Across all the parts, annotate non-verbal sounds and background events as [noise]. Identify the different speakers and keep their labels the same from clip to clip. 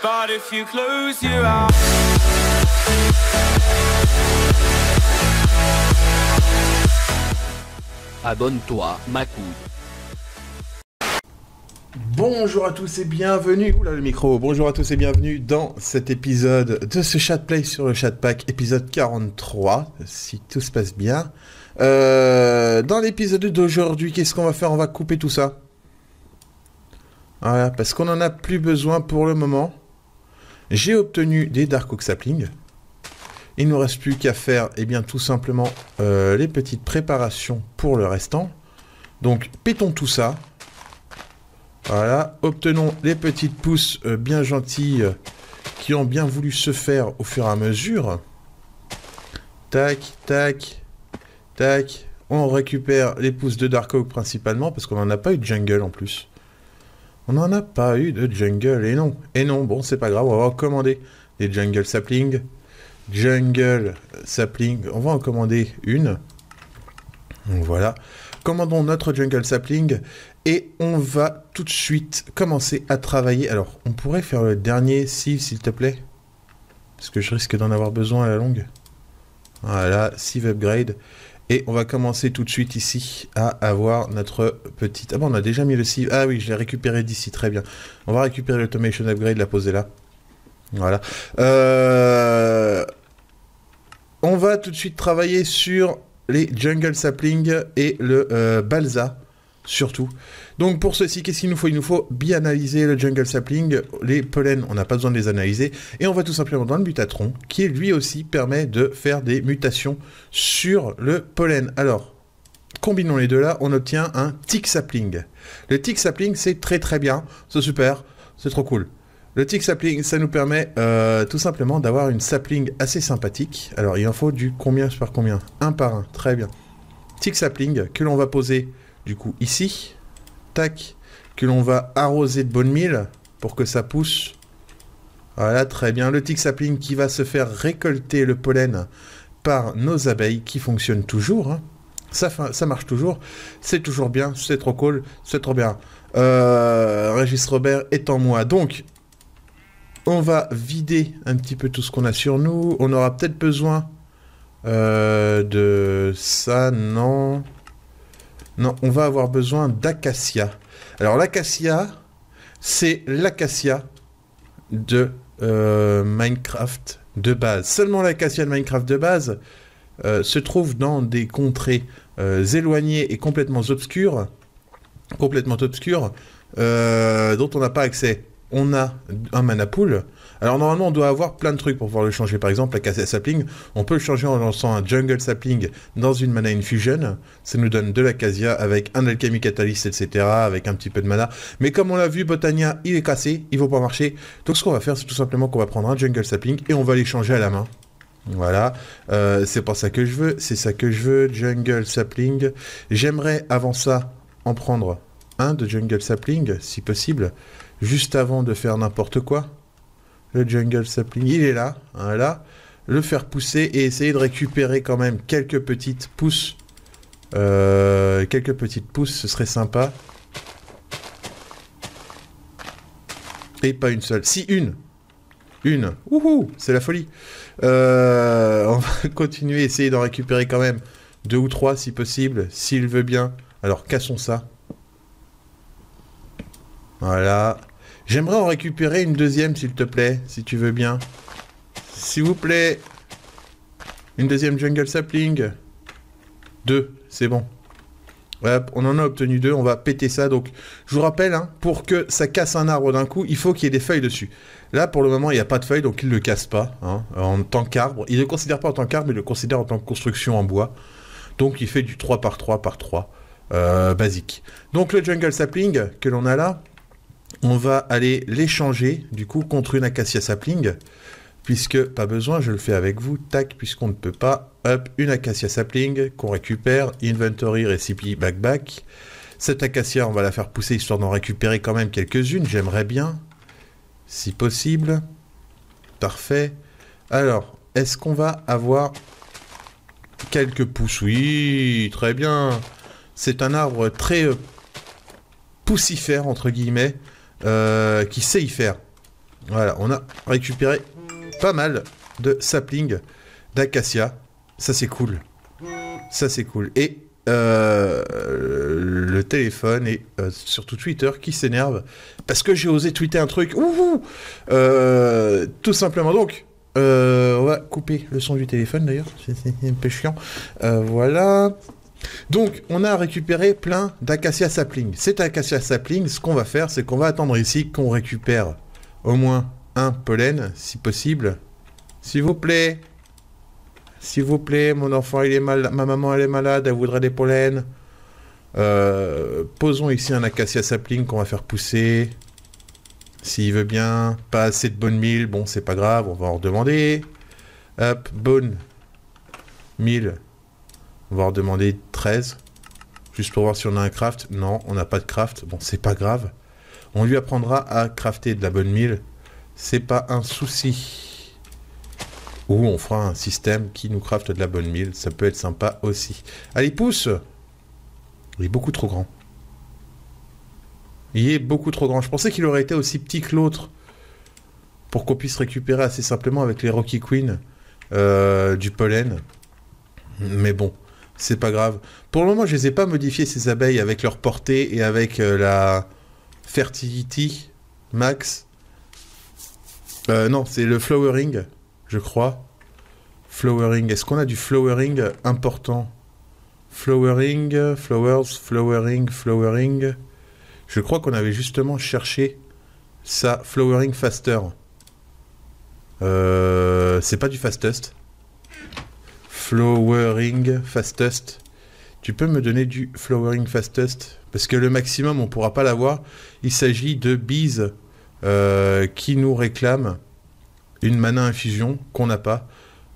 Speaker 1: But if you close your eyes.
Speaker 2: Abonne-toi.
Speaker 3: Bonjour à tous et bienvenue. Oula le micro. Bonjour à tous et bienvenue dans cet épisode de ce chat play sur le chat pack, épisode 43, si tout se passe bien. Euh, dans l'épisode d'aujourd'hui, qu'est-ce qu'on va faire? On va couper tout ça. Voilà, parce qu'on n'en a plus besoin pour le moment. J'ai obtenu des Dark Oak Sapling. Il ne nous reste plus qu'à faire, eh bien, tout simplement, euh, les petites préparations pour le restant. Donc, pétons tout ça. Voilà, obtenons les petites pousses euh, bien gentilles euh, qui ont bien voulu se faire au fur et à mesure. Tac, tac, tac. On récupère les pousses de Dark Oak principalement parce qu'on n'en a pas eu de jungle en plus. On n'en a pas eu de jungle et non. Et non, bon, c'est pas grave, on va commander des jungle sapling. Jungle sapling, on va en commander une. Voilà. Commandons notre jungle sapling et on va tout de suite commencer à travailler. Alors, on pourrait faire le dernier sieve, s'il te plaît. Parce que je risque d'en avoir besoin à la longue. Voilà, sieve upgrade. Et on va commencer tout de suite ici à avoir notre petite... Ah bon, on a déjà mis le sieve. Ah oui, je l'ai récupéré d'ici, très bien. On va récupérer l'automation upgrade, la poser là. Voilà. Euh... On va tout de suite travailler sur les jungle sapling et le euh, balsa surtout. Donc pour ceci, qu'est-ce qu'il nous faut? Il nous faut bien analyser le jungle sapling, les pollens, on n'a pas besoin de les analyser, et on va tout simplement dans le mutatron, qui lui aussi permet de faire des mutations sur le pollen. Alors, combinons les deux là, on obtient un tick sapling. Le tick sapling, c'est très très bien, c'est super, c'est trop cool. Le tick sapling, ça nous permet euh, tout simplement d'avoir une sapling assez sympathique. Alors, il en faut du combien par combien? Un par un, très bien. Tick sapling que l'on va poser du coup ici, que l'on va arroser de bonne mille pour que ça pousse. Voilà, très bien. Le tick sapling qui va se faire récolter le pollen par nos abeilles qui fonctionnent toujours. Hein. Ça, ça marche toujours. C'est toujours bien. C'est trop cool. C'est trop bien. Euh, Régis Robert est en moi. Donc, on va vider un petit peu tout ce qu'on a sur nous. On aura peut-être besoin euh, de ça. Non. Non, on va avoir besoin d'acacia. Alors l'acacia, c'est l'acacia de euh, Minecraft de base. Seulement l'acacia de Minecraft de base euh, se trouve dans des contrées euh, éloignées et complètement obscures, complètement obscures, dont on n'a pas accès. On a un mana pool, alors normalement, on doit avoir plein de trucs pour pouvoir le changer. Par exemple, la cassette sapling, on peut le changer en lançant un jungle sapling dans une mana infusion. Ça nous donne de l'acacia avec un alchemy catalyst, etc. Avec un petit peu de mana. Mais comme on l'a vu, Botania, il est cassé, il ne va pas marcher. Donc ce qu'on va faire, c'est tout simplement qu'on va prendre un jungle sapling et on va les changer à la main. Voilà, euh, c'est pas ça que je veux, c'est ça que je veux, jungle sapling. J'aimerais avant ça en prendre un de jungle sapling, si possible, juste avant de faire n'importe quoi le jungle sapling, il est là, voilà. Le faire pousser et essayer de récupérer quand même quelques petites pousses. Euh, quelques petites pousses, ce serait sympa. Et pas une seule. Si, une Une Wouhou C'est la folie euh, On [laughs] va continuer, essayer d'en récupérer quand même deux ou trois si possible, s'il veut bien. Alors, cassons ça. Voilà. J'aimerais en récupérer une deuxième, s'il te plaît, si tu veux bien. S'il vous plaît. Une deuxième jungle sapling. Deux, c'est bon. on en a obtenu deux, on va péter ça. Donc, je vous rappelle, hein, pour que ça casse un arbre d'un coup, il faut qu'il y ait des feuilles dessus. Là, pour le moment, il n'y a pas de feuilles, donc il ne le casse pas hein, en tant qu'arbre. Il ne le considère pas en tant qu'arbre, mais il le considère en tant que construction en bois. Donc, il fait du 3 par 3 par 3, euh, basique. Donc, le jungle sapling que l'on a là, on va aller l'échanger du coup contre une acacia sapling puisque pas besoin, je le fais avec vous, tac, puisqu'on ne peut pas, hop, une acacia sapling qu'on récupère, inventory recipe backback. Cette acacia, on va la faire pousser histoire d'en récupérer quand même quelques-unes, j'aimerais bien, si possible. Parfait. Alors, est-ce qu'on va avoir quelques pousses? Oui, très bien. C'est un arbre très euh, poussifère, entre guillemets. Euh, qui sait y faire. Voilà, on a récupéré pas mal de saplings d'acacia. Ça c'est cool. Ça c'est cool. Et euh, le téléphone et euh, surtout Twitter qui s'énerve parce que j'ai osé tweeter un truc. Ouh, euh, tout simplement. Donc, on va couper le son du téléphone d'ailleurs. [laughs] C'est un peu chiant. voilà. Donc, on a récupéré plein d'acacia sapling. Cet acacia sapling, ce qu'on va faire, c'est qu'on va attendre ici qu'on récupère au moins un pollen, si possible. S'il vous plaît. S'il vous plaît, mon enfant, il est mal, ma maman, elle est malade, elle voudrait des pollens. Euh, posons ici un acacia sapling qu'on va faire pousser. S'il veut bien, pas assez de bonne mille, bon, c'est pas grave, on va en redemander. Hop, bonne mille. On va redemander 13. Juste pour voir si on a un craft. Non, on n'a pas de craft. Bon, c'est pas grave. On lui apprendra à crafter de la bonne mille. C'est pas un souci. Ou on fera un système qui nous crafte de la bonne mille. Ça peut être sympa aussi. Allez, pousse Il est beaucoup trop grand. Il est beaucoup trop grand. Je pensais qu'il aurait été aussi petit que l'autre. Pour qu'on puisse récupérer assez simplement avec les Rocky Queen euh, du pollen. Mais bon, c'est pas grave. Pour le moment, je les ai pas modifiés ces abeilles avec leur portée et avec euh, la fertility max. Euh, non, c'est le flowering je crois. Flowering. Est-ce qu'on a du flowering important? Flowering, flowers, flowering, flowering. Je crois qu'on avait justement cherché ça, flowering faster. Euh, c'est pas du fastest. Flowering fastest. Tu peux me donner du flowering fastest? Parce que le maximum, on pourra pas l'avoir. Il s'agit de bees euh, qui nous réclament une mana infusion qu'on n'a pas,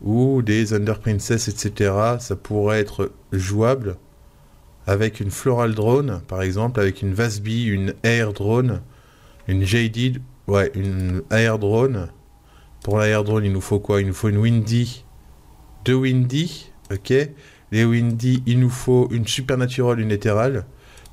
Speaker 3: ou des Under Princess, etc. Ça pourrait être jouable avec une Floral Drone, par exemple, avec une Vasby, une Air Drone, une Jaded, ouais, une Air Drone. Pour la Air Drone, il nous faut quoi? Il nous faut une Windy, deux Windy, ok. Les Windy, il nous faut une Supernatural, une.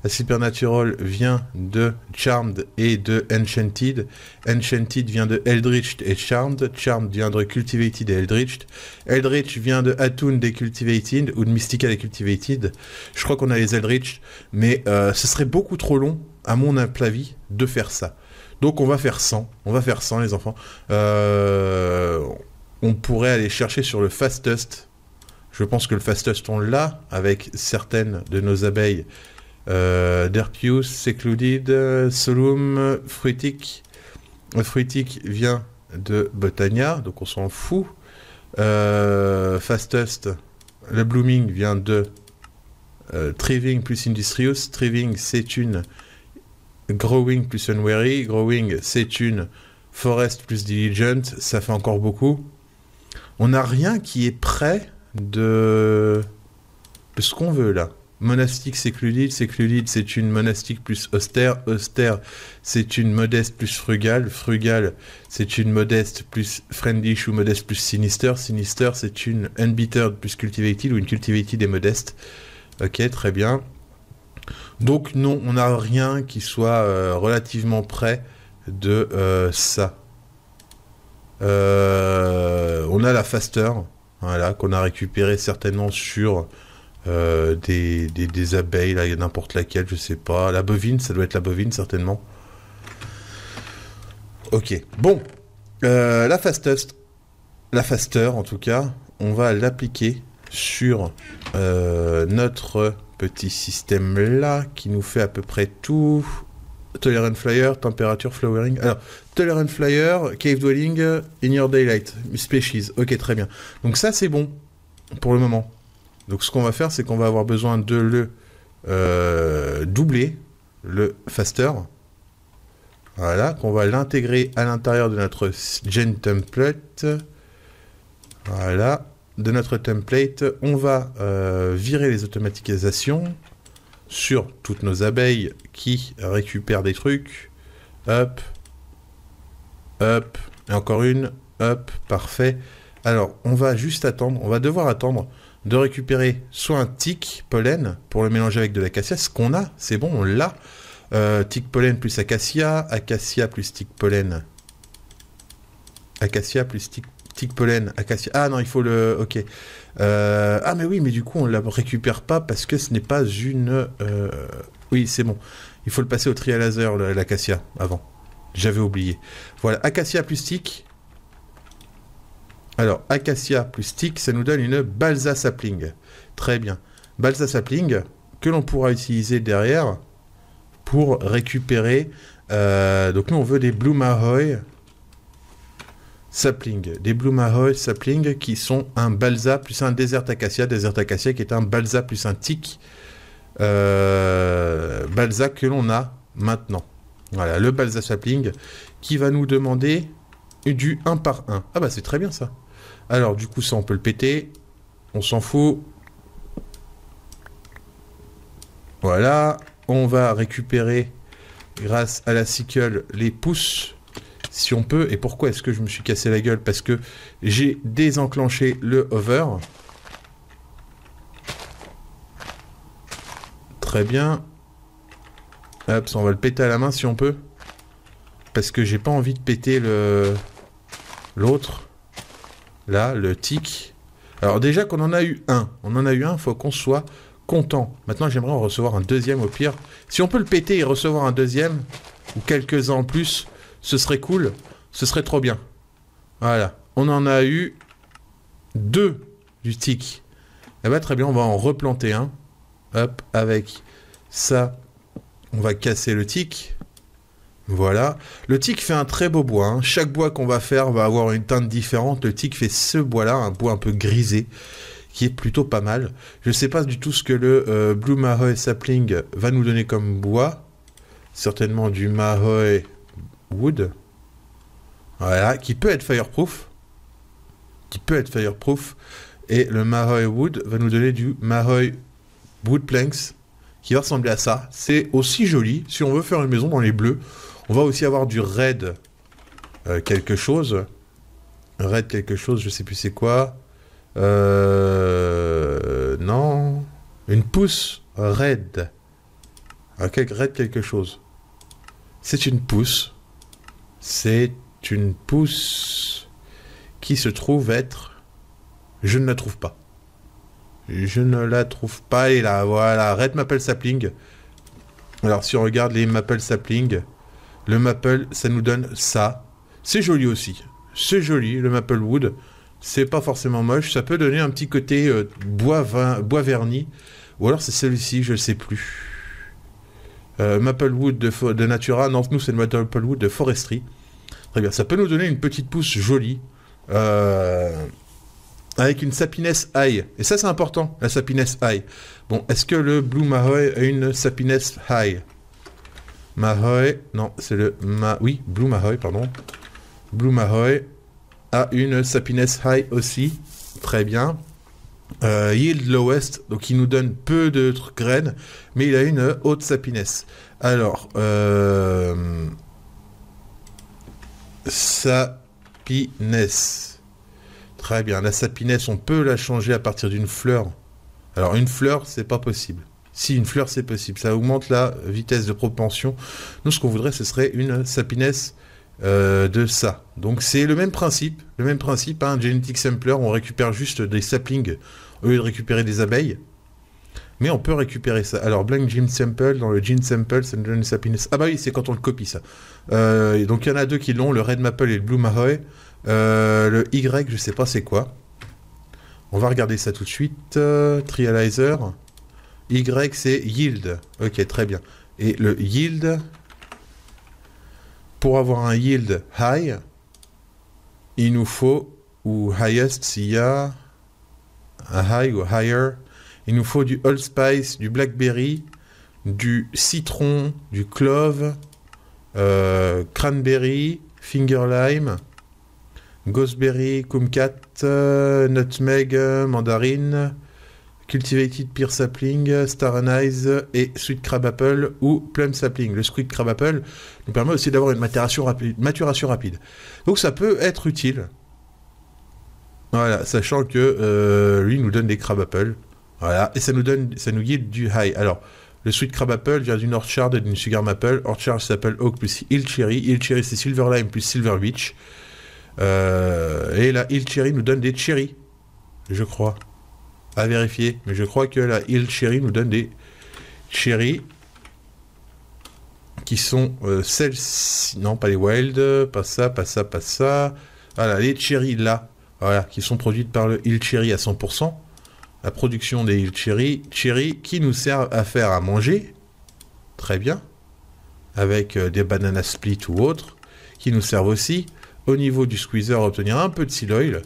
Speaker 3: La Supernatural vient de Charmed et de Enchanted. Enchanted vient de Eldritch et Charmed. Charmed vient de Cultivated et Eldritch. Eldritch vient de Atun des Cultivated ou de Mystical et Cultivated. Je crois qu'on a les Eldritch, mais euh, ce serait beaucoup trop long, à mon avis, de faire ça. Donc on va faire 100. On va faire 100 les enfants. Euh, on pourrait aller chercher sur le fastest. Je pense que le fastest on l'a avec certaines de nos abeilles euh, Derpius, Secluded, Solum, Fruitic. Fruitic vient de Botania, donc on s'en fout. Euh, fastest, le Blooming vient de euh, Triving plus Industrious. Triving, c'est une Growing plus Unwary. Growing, c'est une Forest plus Diligent. Ça fait encore beaucoup. On n'a rien qui est prêt de, ce qu'on veut là. Monastique sécludide, sécludide c'est une monastique plus austère, austère c'est une modeste plus frugale, frugale c'est une modeste plus friendlish ou modeste plus sinister, sinister c'est une unbittered plus cultivated ou une cultivated et modeste. Ok, très bien. Donc non, on n'a rien qui soit euh, relativement près de euh, ça. Euh, on a la faster, voilà, qu'on a récupéré certainement sur euh, des, abeilles, là, n'importe laquelle, je sais pas. La bovine, ça doit être la bovine, certainement. Ok, bon. Euh, la fastest, la faster, en tout cas, on va l'appliquer sur notre petit système là, qui nous fait à peu près tout. Tolerant Flyer, température flowering. Alors, Tolerant Flyer, Cave Dwelling, In Your Daylight, Species. Ok, très bien. Donc ça, c'est bon pour le moment. Donc ce qu'on va faire, c'est qu'on va avoir besoin de le euh, doubler, le faster. Voilà, qu'on va l'intégrer à l'intérieur de notre gen template. Voilà, de notre template, on va euh, virer les automatisations sur toutes nos abeilles qui récupèrent des trucs. Hop, hop, et encore une, hop, parfait. Alors, on va juste attendre, on va devoir attendre de récupérer soit un tic pollen pour le mélanger avec de l'acacia, ce qu'on a, c'est bon, on l'a. Euh, tic pollen plus acacia, acacia plus tic pollen. Acacia plus tic, tic pollen. Acacia. Ah non, il faut le. Ok. Euh, Ah, mais oui, mais du coup, on ne la récupère pas parce que ce n'est pas une. euh, Oui, c'est bon. Il faut le passer au tri à laser, l'acacia, avant. J'avais oublié. Voilà, acacia plus tic. Alors, acacia plus tic, ça nous donne une balsa sapling. Très bien. Balsa sapling que l'on pourra utiliser derrière pour récupérer. euh, donc, nous, on veut des Blue Mahoy sapling. Des Blue Mahoy sapling qui sont un balsa plus un desert acacia. Desert acacia qui est un balsa plus un tic. Euh, balsa que l'on a maintenant. Voilà, le balsa sapling qui va nous demander du 1 par 1. Ah bah c'est très bien ça. Alors du coup ça on peut le péter. On s'en fout. Voilà. On va récupérer grâce à la sickle les pouces si on peut. Et pourquoi est-ce que je me suis cassé la gueule? Parce que j'ai désenclenché le hover. Très bien. Hop, on va le péter à la main si on peut. Parce que j'ai pas envie de péter le l'autre. Là, le tic. Alors déjà qu'on en a eu un. On en a eu un, faut qu'on soit content. Maintenant, j'aimerais en recevoir un deuxième au pire. Si on peut le péter et recevoir un deuxième, ou quelques-uns en plus, ce serait cool. Ce serait trop bien. Voilà. On en a eu deux du tic. Eh ben, très bien, on va en replanter un. Hop, avec ça, on va casser le tic. Voilà. Le tic fait un très beau bois. hein. Chaque bois qu'on va faire va avoir une teinte différente. Le tic fait ce bois-là, un bois un peu grisé, qui est plutôt pas mal. Je ne sais pas du tout ce que le euh, Blue Mahoy Sapling va nous donner comme bois. Certainement du Mahoy Wood. Voilà, qui peut être fireproof. Qui peut être fireproof. Et le Mahoy Wood va nous donner du Mahoy Wood Planks, qui va ressembler à ça. C'est aussi joli. Si on veut faire une maison dans les bleus, on va aussi avoir du red euh, quelque chose. Red quelque chose, je sais plus c'est quoi. Euh, non. Une pousse red. Quel- red quelque chose. C'est une pousse. C'est une pousse qui se trouve être. Je ne la trouve pas. Je ne la trouve pas. Et là, voilà. Red Maple Sapling. Alors, si on regarde les Maple Sapling, le Maple, ça nous donne ça. C'est joli aussi. C'est joli, le Maple Wood. C'est pas forcément moche. Ça peut donner un petit côté euh, bois, bois verni. Ou alors c'est celui-ci, je ne sais plus. Euh, Maple Wood de, de Natura. Non, nous, c'est le Maple Wood de Forestry. Très bien. Ça peut nous donner une petite pousse jolie. Euh, avec une sapiness high. Et ça, c'est important, la sapiness high. Bon, est-ce que le Blue Mahoy a une sapiness high? Mahoy, non, c'est le ma... Oui, Blue Mahoy, pardon. Blue Mahoy a une sapiness high aussi. Très bien. Euh, yield lowest, donc il nous donne peu de graines, mais il a une haute sapiness. Alors, euh... Très bien. La sapiness, on peut la changer à partir d'une fleur. Alors, une fleur, c'est pas possible. Si une fleur, c'est possible. Ça augmente la vitesse de propension. Nous, ce qu'on voudrait, ce serait une sapiness euh, de ça. Donc, c'est le même principe. Le même principe. Un genetic sampler, on récupère juste des saplings au lieu de récupérer des abeilles. Mais on peut récupérer ça. Alors, blank gene sample, dans le gene sample, ça nous donne. Ah bah oui, c'est quand on le copie, ça. Euh, donc, il y en a deux qui l'ont, le red maple et le blue mahoy. Euh, le Y, je sais pas c'est quoi. On va regarder ça tout de suite. Trializer. Y, c'est yield. Ok, très bien. Et le yield, pour avoir un yield high, il nous faut, ou highest s'il y a, un high ou higher, il nous faut du allspice, du blackberry, du citron, du clove, euh, cranberry, finger lime, Gooseberry, Kumquat, euh, Nutmeg, euh, Mandarine, Cultivated Pear Sapling, Star Anise et Sweet Crab Apple ou Plum Sapling. Le Sweet Crab Apple nous permet aussi d'avoir une maturation rapide. Donc ça peut être utile. Voilà, sachant que euh, lui nous donne des Crab Apple. Voilà, et ça nous donne, ça nous guide du high. Alors, le Sweet Crab Apple vient d'une Orchard et d'une Sugar Maple. Orchard s'appelle Oak plus Hill Cherry. Hill Cherry c'est Silver Lime plus Silver Beach. Euh, et la Hill Cherry nous donne des cherries, je crois. À vérifier, mais je crois que la Hill Cherry nous donne des cherries qui sont euh, celles-ci. Non, pas les Wild, pas ça, pas ça, pas ça. Voilà, les cherries là, voilà, qui sont produites par le Hill Cherry à 100%. La production des Hill Cherry, cherry qui nous servent à faire à manger, très bien, avec euh, des bananas split ou autres, qui nous servent aussi au niveau du squeezer à obtenir un peu de seed oil,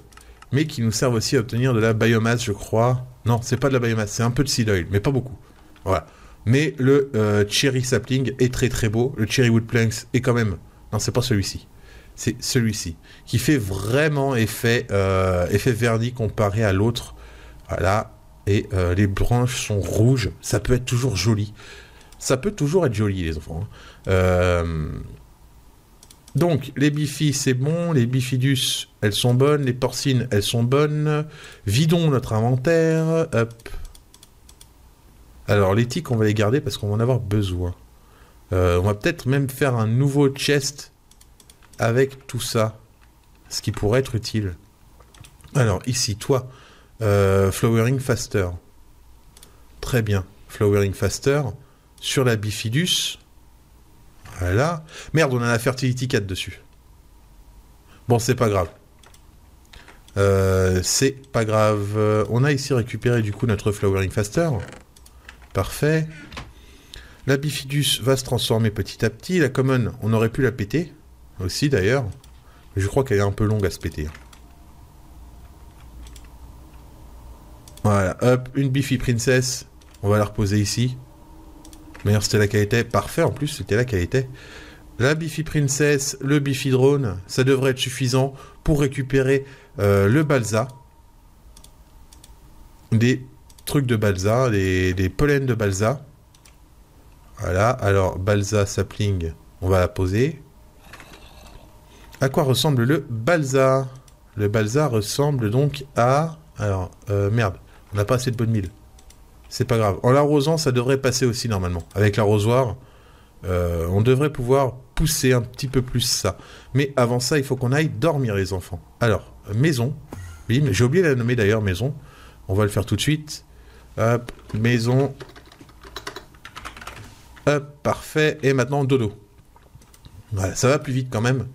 Speaker 3: mais qui nous servent aussi à obtenir de la biomasse, je crois. Non, c'est pas de la biomasse, c'est un peu de seed oil, mais pas beaucoup. Voilà. Mais le euh, cherry sapling est très très beau. Le cherry wood planks est quand même. Non, c'est pas celui-ci. C'est celui-ci qui fait vraiment effet euh, effet vernis comparé à l'autre. Voilà. Et euh, les branches sont rouges. Ça peut être toujours joli. Ça peut toujours être joli, les enfants. hein. Donc, les bifis, c'est bon. Les bifidus, elles sont bonnes. Les porcines, elles sont bonnes. Vidons notre inventaire. Hop. Alors, les tiques, on va les garder parce qu'on va en avoir besoin. Euh, on va peut-être même faire un nouveau chest avec tout ça. Ce qui pourrait être utile. Alors, ici, toi, euh, Flowering Faster. Très bien. Flowering Faster. Sur la Bifidus. Voilà. Merde, on a la Fertility 4 dessus. Bon, c'est pas grave. Euh, c'est pas grave. On a ici récupéré du coup notre Flowering Faster. Parfait. La Bifidus va se transformer petit à petit. La Common, on aurait pu la péter. Aussi d'ailleurs. Je crois qu'elle est un peu longue à se péter. Voilà, hop, une Bifi Princess. On va la reposer ici. D'ailleurs, c'était là qu'elle était. Parfait, en plus, c'était là qu'elle était. La Bifi Princess, le Bifi Drone, ça devrait être suffisant pour récupérer euh, le Balsa. Des trucs de Balsa, des, des pollens de Balsa. Voilà, alors Balsa sapling, on va la poser. À quoi ressemble le Balsa? Le Balsa ressemble donc à... Alors, euh, merde, on n'a pas assez de bonne mille. C'est pas grave. En l'arrosant, ça devrait passer aussi normalement. Avec l'arrosoir, euh, on devrait pouvoir pousser un petit peu plus ça. Mais avant ça, il faut qu'on aille dormir, les enfants. Alors, maison. Mais j'ai oublié de la nommer d'ailleurs, maison. On va le faire tout de suite. Maison. Hop, parfait. Et maintenant, dodo. Voilà, ça va plus vite quand même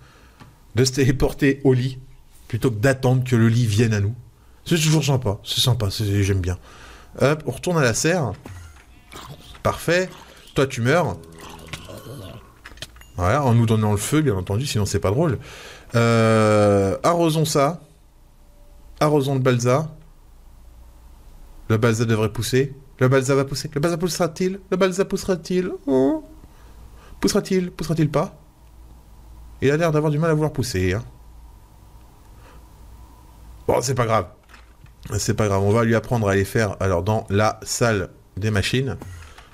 Speaker 3: de se téléporter au lit plutôt que d'attendre que le lit vienne à nous. C'est toujours sympa, c'est sympa, j'aime bien. Hop, on retourne à la serre. Parfait. Toi, tu meurs. Voilà, en nous donnant le feu, bien entendu, sinon c'est pas drôle. Euh, arrosons ça. Arrosons le balsa. Le balsa devrait pousser. Le balsa va pousser. Le balsa poussera-t-il? Le balsa poussera-t-il? Oh. Poussera-t-il? Poussera-t-il pas? Il a l'air d'avoir du mal à vouloir pousser. hein. Bon, c'est pas grave. C'est pas grave. On va lui apprendre à aller faire. Alors, dans la salle des machines,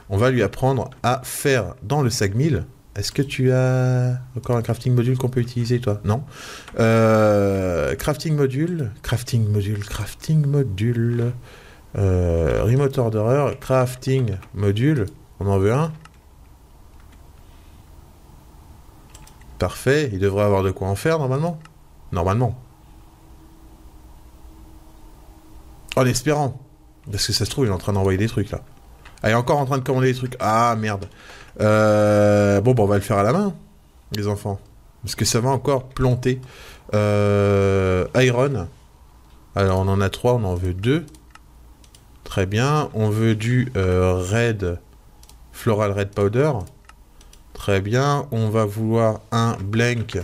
Speaker 3: on va lui apprendre à faire dans le SAG1000. Est-ce que tu as encore un crafting module qu'on peut utiliser, toi? Non. Euh, crafting module, crafting module, crafting module. Euh, remote orderer, crafting module. On en veut un? Parfait. Il devrait avoir de quoi en faire, normalement? Normalement. En espérant. Parce que ça se trouve, il est en train d'envoyer des trucs, là. Ah, il est encore en train de commander des trucs. Ah, merde. Euh, Bon, bah, on va le faire à la main, les enfants. Parce que ça va encore planter. Euh, Iron. Alors, on en a trois, on en veut deux. Très bien. On veut du euh, Red... Floral Red Powder. Très bien. On va vouloir un Blank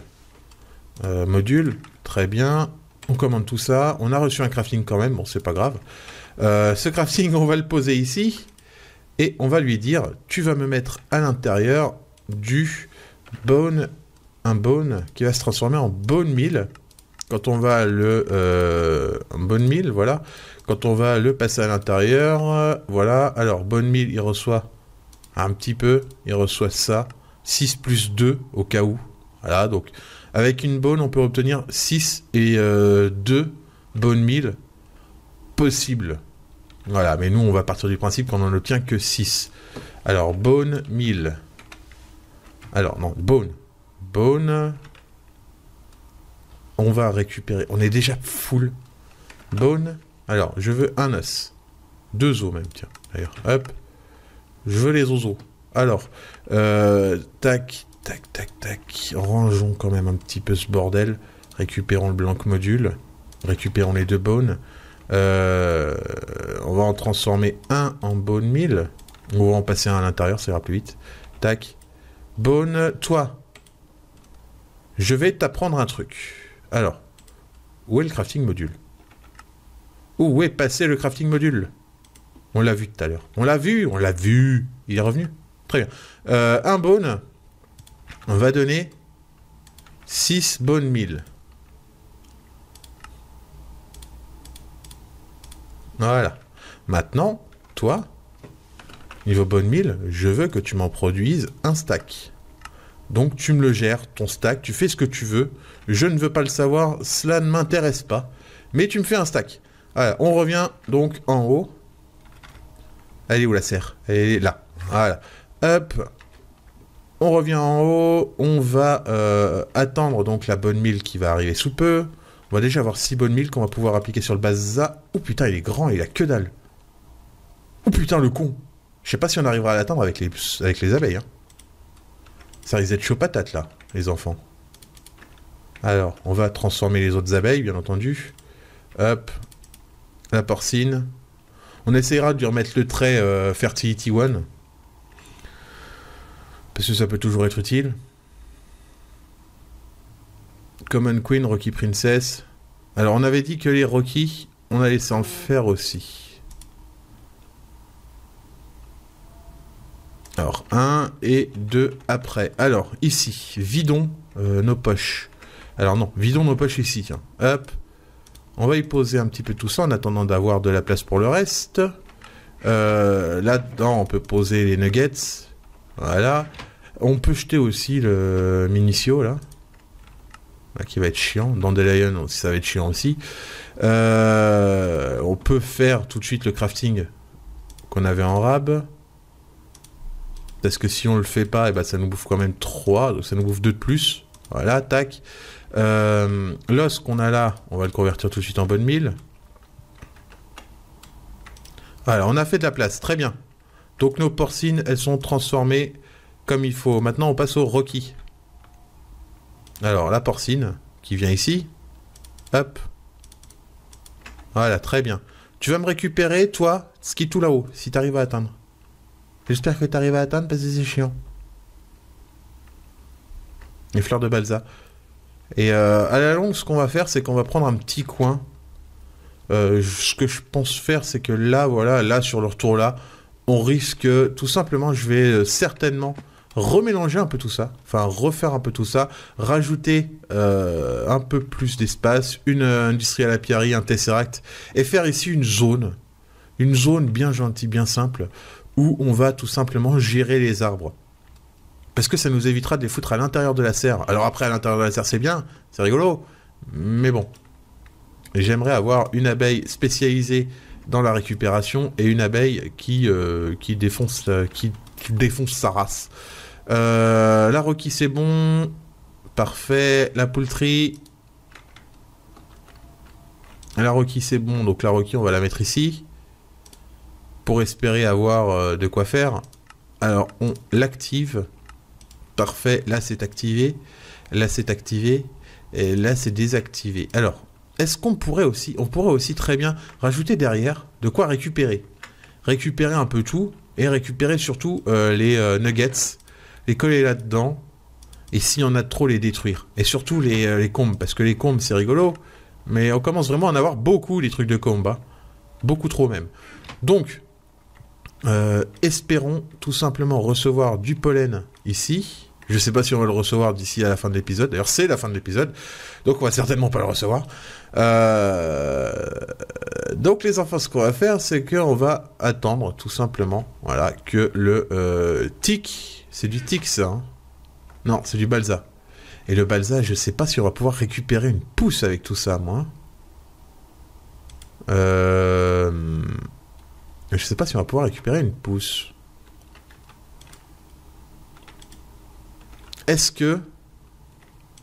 Speaker 3: euh, module. Très bien. On commande tout ça. On a reçu un crafting quand même. Bon, c'est pas grave. Euh, ce crafting, on va le poser ici. Et on va lui dire, tu vas me mettre à l'intérieur du bone, un bone qui va se transformer en bone meal. Quand on va le euh, bone meal, voilà. Quand on va le passer à l'intérieur, voilà. Alors bone meal, il reçoit un petit peu, il reçoit ça, 6 plus 2 au cas où. Voilà, donc avec une bone, on peut obtenir 6 et euh, 2 bone meal possibles. Voilà, mais nous, on va partir du principe qu'on n'en obtient que 6. Alors, bone 1000. Alors, non, bone. Bone. on va récupérer. On est déjà full. Bone. Alors, je veux un os. Deux os même, tiens. D'ailleurs, hop. Je veux les osos. Alors, euh, tac, tac, tac, tac. Rangeons quand même un petit peu ce bordel. Récupérons le blanc module. Récupérons les deux bones. Euh, on va en transformer un en bone meal. On va en passer un à l'intérieur, ça ira plus vite. Tac. Bone, toi. Je vais t'apprendre un truc. Alors, où est le crafting module? Où est passé le crafting module? On l'a vu tout à l'heure. On l'a vu, on l'a vu. Il est revenu. Très bien. Euh, un bone, on va donner 6 bone meal. Voilà. Maintenant, toi, niveau bonne mille, je veux que tu m'en produises un stack. Donc tu me le gères, ton stack, tu fais ce que tu veux. Je ne veux pas le savoir, cela ne m'intéresse pas. Mais tu me fais un stack. Voilà, on revient donc en haut. Elle est où la serre? Elle est là. Voilà. Hop. On revient en haut. On va euh, attendre donc la bonne mille qui va arriver sous peu. On va déjà avoir 6 bonnes milles qu'on va pouvoir appliquer sur le Baza. Oh putain, il est grand, il a que dalle. Oh putain, le con. Je sais pas si on arrivera à l'atteindre avec les, abeilles. Hein. Ça risque d'être chaud patate là, les enfants. Alors, on va transformer les autres abeilles, bien entendu. Hop. La porcine. On essayera de remettre le trait euh, Fertility One. Parce que ça peut toujours être utile? Common Queen, Rocky Princess. Alors, on avait dit que les Rocky, on allait s'en faire aussi. Alors, un et deux après. Alors, ici, vidons euh, nos poches. Alors non, vidons nos poches ici. Hop. On va y poser un petit peu tout ça en attendant d'avoir de la place pour le reste. Euh, là-dedans, on peut poser les nuggets. Voilà. On peut jeter aussi le minicio, là qui va être chiant. Dandelion, ça va être chiant aussi. Euh, on peut faire tout de suite le crafting qu'on avait en rab. Parce que si on le fait pas, et eh ben ça nous bouffe quand même 3, donc ça nous bouffe 2 de plus. Voilà, tac. Euh, L'os qu'on a là, on va le convertir tout de suite en bonne mille. Voilà, on a fait de la place, très bien. Donc nos porcines, elles sont transformées comme il faut. Maintenant, on passe au Rocky. Alors, la porcine, qui vient ici. Hop. Voilà, très bien. Tu vas me récupérer, toi, ce qui est tout là-haut, si tu arrives à atteindre. J'espère que tu arrives à atteindre parce que c'est chiant. Les fleurs de balsa. Et euh, à la longue, ce qu'on va faire, c'est qu'on va prendre un petit coin. Euh, ce que je pense faire, c'est que là, voilà, là, sur le retour là, on risque tout simplement, je vais euh, certainement remélanger un peu tout ça, enfin refaire un peu tout ça, rajouter euh, un peu plus d'espace, une euh, industrie à la pierrerie, un tesseract, et faire ici une zone, une zone bien gentille, bien simple, où on va tout simplement gérer les arbres. Parce que ça nous évitera de les foutre à l'intérieur de la serre. Alors après, à l'intérieur de la serre, c'est bien, c'est rigolo, mais bon. J'aimerais avoir une abeille spécialisée dans la récupération et une abeille qui, euh, défonce, qui défonce sa race. Euh, la Rocky, c'est bon. Parfait. La poultry. La Rocky, c'est bon. Donc la Rocky, on va la mettre ici. Pour espérer avoir euh, de quoi faire. Alors, on l'active. Parfait. Là, c'est activé. Là, c'est activé. Et là, c'est désactivé. Alors, est-ce qu'on pourrait aussi... On pourrait aussi très bien rajouter derrière de quoi récupérer. Récupérer un peu tout. Et récupérer surtout euh, les nuggets les coller là-dedans, et s'il y en a trop, les détruire. Et surtout les, euh, les combes, parce que les combes, c'est rigolo, mais on commence vraiment à en avoir beaucoup, les trucs de combat. Hein. Beaucoup trop même. Donc, euh, espérons tout simplement recevoir du pollen ici. Je sais pas si on va le recevoir d'ici à la fin de l'épisode. D'ailleurs, c'est la fin de l'épisode. Donc, on va certainement pas le recevoir. Euh, donc, les enfants, ce qu'on va faire, c'est qu'on va attendre tout simplement voilà, que le tic c'est du Tix, hein Non, c'est du Balsa. Et le Balsa, je sais pas si on va pouvoir récupérer une pousse avec tout ça, moi. Euh... Je sais pas si on va pouvoir récupérer une pousse. Est-ce que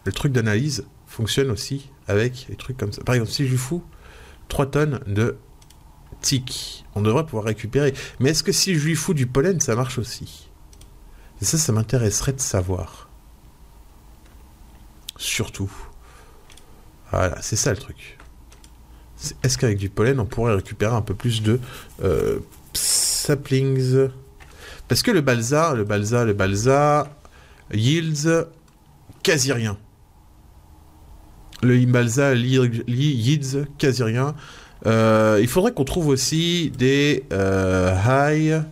Speaker 3: le truc d'analyse fonctionne aussi avec les trucs comme ça? Par exemple, si je lui fous 3 tonnes de tiques, on devrait pouvoir récupérer. Mais est-ce que si je lui fous du pollen, ça marche aussi? Et ça, ça m'intéresserait de savoir. Surtout. Voilà, c'est ça le truc. Est-ce qu'avec du pollen, on pourrait récupérer un peu plus de euh, saplings? Parce que le balsa, le balsa, le balsa yields quasi rien. Le balsa yields quasi rien. Euh, il faudrait qu'on trouve aussi des euh, high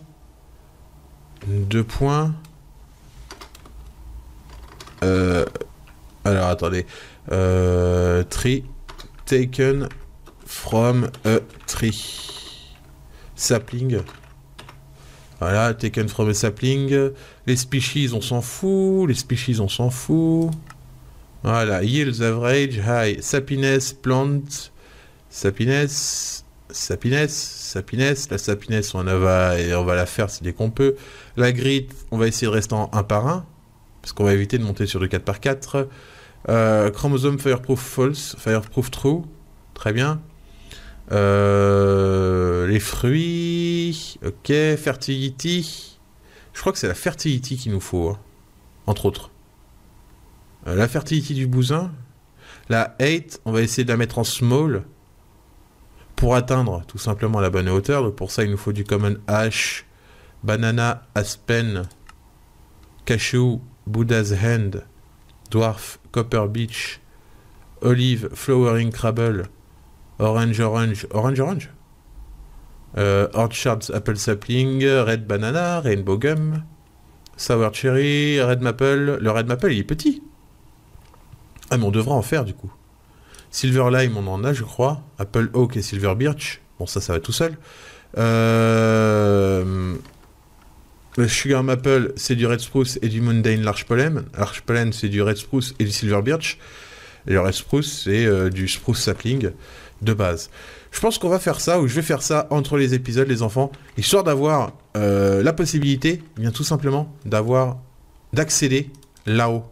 Speaker 3: de points. Alors attendez. tree taken from a tree. Sapling. Voilà, taken from a sapling. Les species, on s'en fout. Les species, on s'en fout. Voilà, yields average, high. Sapiness, plant. Sapiness. Sapiness, sapiness, la sapiness on va et on va la faire dès qu'on peut. La grit, on va essayer de rester en 1 par 1 parce qu'on va éviter de monter sur le 4 par 4. Euh, chromosome fireproof false, fireproof true, très bien. Euh, les fruits. Ok. Fertility. Je crois que c'est la fertility qu'il nous faut. Hein, entre autres. Euh, la fertility du bousin. La 8, on va essayer de la mettre en small. Pour atteindre tout simplement la bonne hauteur. Donc pour ça, il nous faut du common ash, banana, aspen, cashew, Buddha's hand, dwarf, copper beach, olive, flowering crabble, Orange, orange, orange, orange? Euh, Orchards Apple Sapling, Red Banana, Rainbow Gum, Sour Cherry, Red Maple. Le Red Maple, il est petit. Ah, mais on devra en faire du coup. Silver Lime, on en a, je crois. Apple Oak et Silver Birch. Bon, ça, ça va tout seul. Euh... Le Sugar Maple, c'est du Red Spruce et du Mundane Large Pollen. Large Pollen, c'est du Red Spruce et du Silver Birch. Et le Red Spruce, c'est euh, du Spruce Sapling de base. Je pense qu'on va faire ça, ou je vais faire ça entre les épisodes, les enfants, histoire d'avoir euh, la possibilité, eh bien tout simplement, d'avoir, d'accéder là-haut.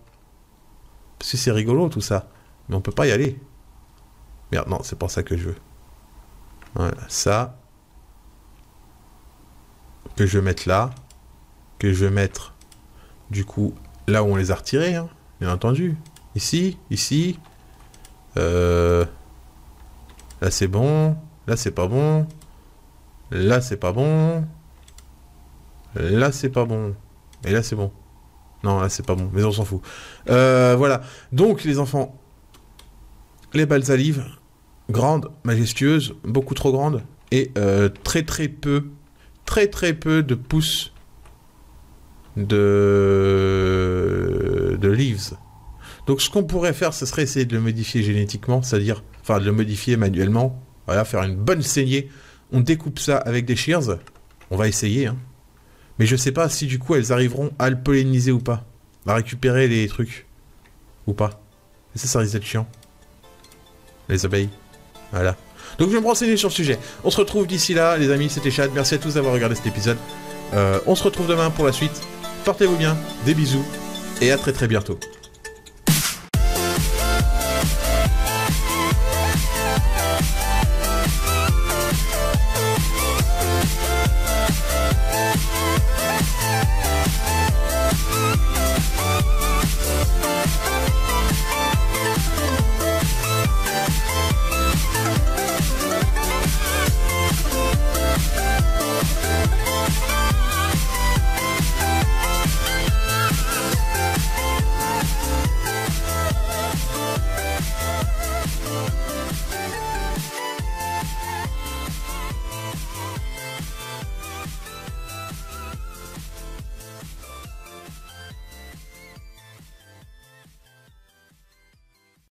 Speaker 3: Parce que c'est rigolo tout ça, mais on peut pas y aller. Merde, non, c'est pas ça que je veux. Voilà, ça, que je vais mettre là, je vais mettre, du coup, là où on les a retirés, hein, bien entendu. Ici, ici, euh... Là c'est bon. Là c'est pas bon. Là c'est pas bon. Là c'est pas bon. Et là c'est bon. Non, là c'est pas bon. Mais on s'en fout. Euh, voilà. Donc les enfants, les balles salives, grandes, majestueuses, beaucoup trop grandes, et euh, très très peu, très très peu de pouces de, leaves. Donc ce qu'on pourrait faire, ce serait essayer de le modifier génétiquement, c'est-à-dire enfin de le modifier manuellement, voilà, faire une bonne saignée. On découpe ça avec des shears, on va essayer, hein. Mais je sais pas si du coup elles arriveront à le polliniser ou pas, à récupérer les trucs, ou pas. Et ça, ça risque d'être chiant. Les abeilles, voilà. Donc je vais me renseigner sur le sujet. On se retrouve d'ici là, les amis, c'était Chad. Merci à tous d'avoir regardé cet épisode. Euh, on se retrouve demain pour la suite. Portez-vous bien, des bisous, et à très très bientôt.